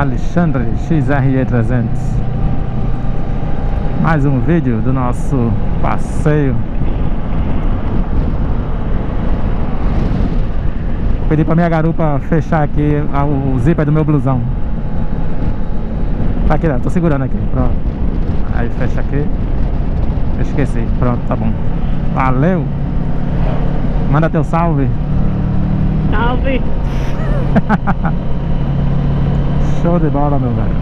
Alexandre XRE300 Mais um vídeo do nosso passeio. Pedi pra minha garupa fechar aqui o zíper do meu blusão. Tá aqui, ó, tô segurando aqui, pronto. Aí fecha aqui. Esqueci, pronto, tá bom. Valeu. Manda teu salve. Salve Show de bola, meu velho.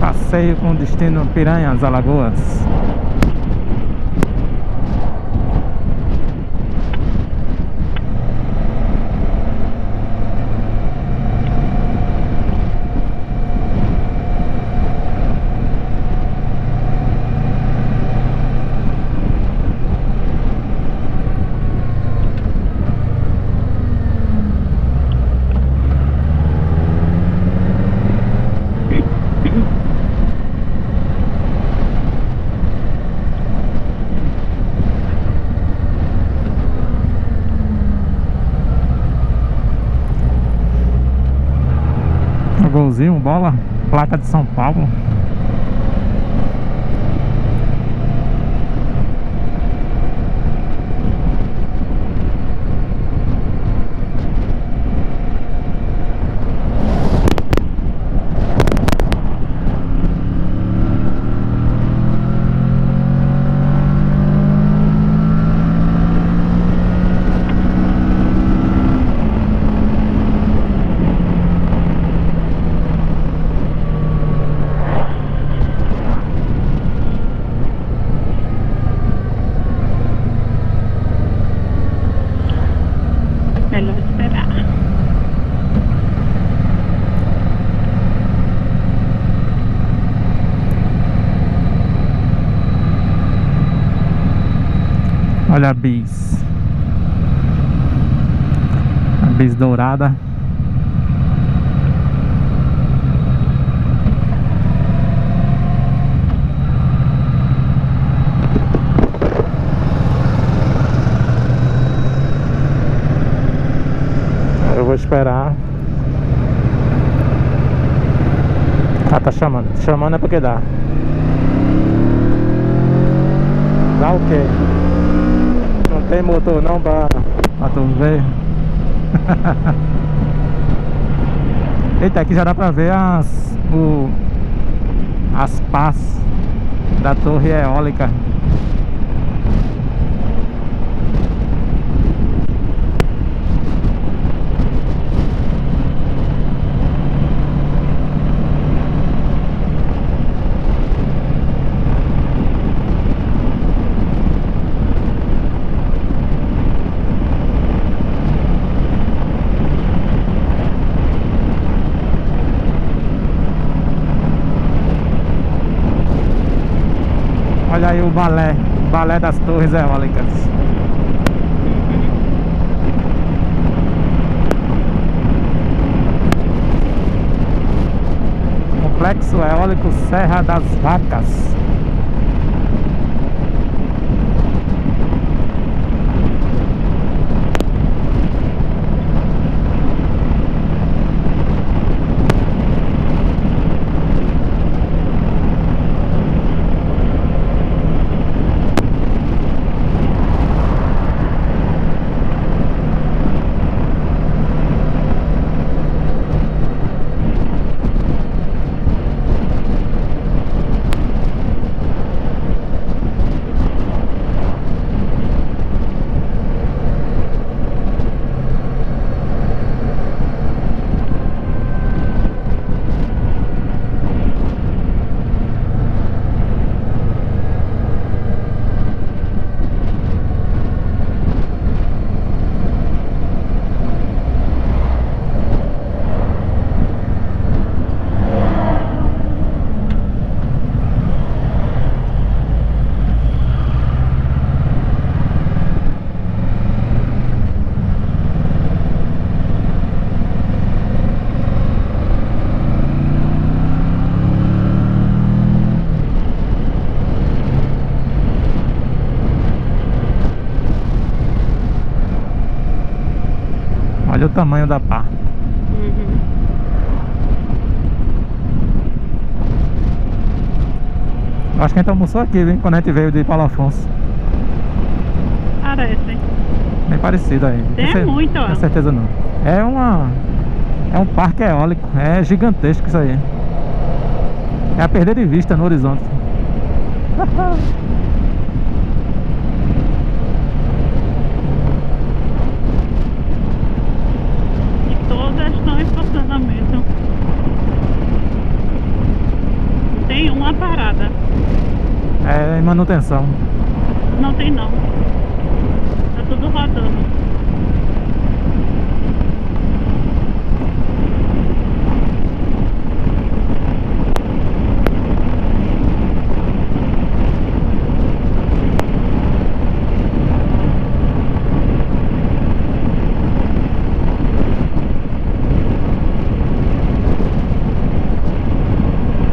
Passeio com destino Piranhas, Alagoas. Bola, placa de São Paulo. Olha a bis. A bis dourada. Eu vou esperar. Ah, tá chamando. Chamando é porque dá. Dá o quê? Tem motor não pra tu ver Eita, aqui já dá pra ver as o, as pás da torre eólica Olha aí o balé, balé das torres eólicas. Complexo eólico Serra das Vacas. Tamanho da pá. Uhum. Acho que a gente almoçou aqui, viu? Quando a gente veio de Paulo Afonso. Parece. Bem parecido aí. Tem cer- muito, ó. Tenho certeza não. É uma. É um parque eólico. É gigantesco isso aí. É a perder de vista no horizonte. manutenção. Não tem não. Tá tudo rodando.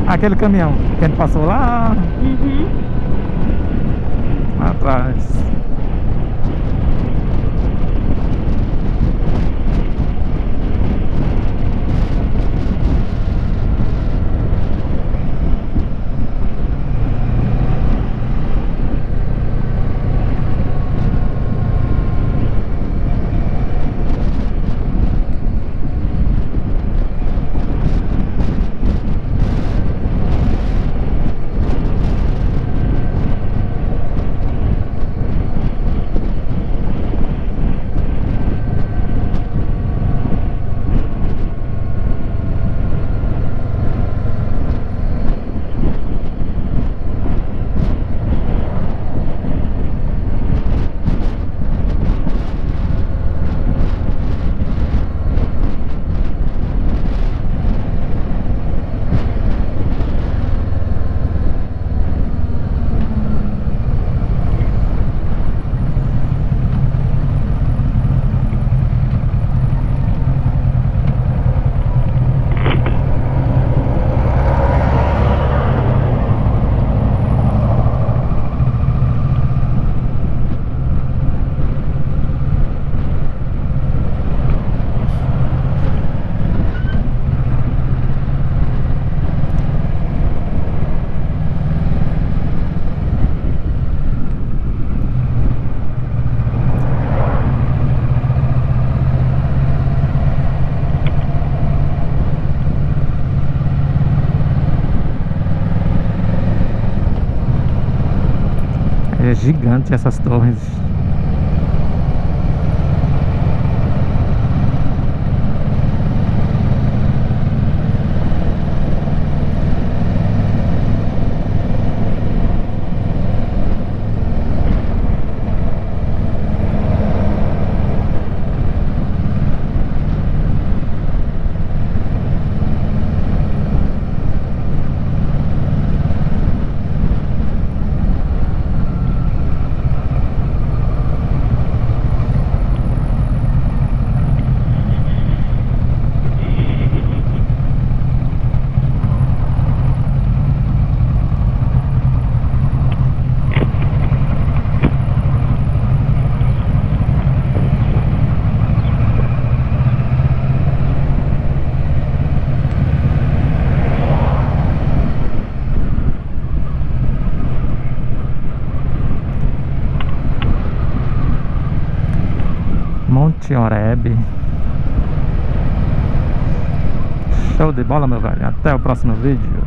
Aquele caminhão que a gente passou lá Uhum. Atrás. É gigante essas torres. Monte Oreb. Show de bola, meu velho. Até o próximo vídeo.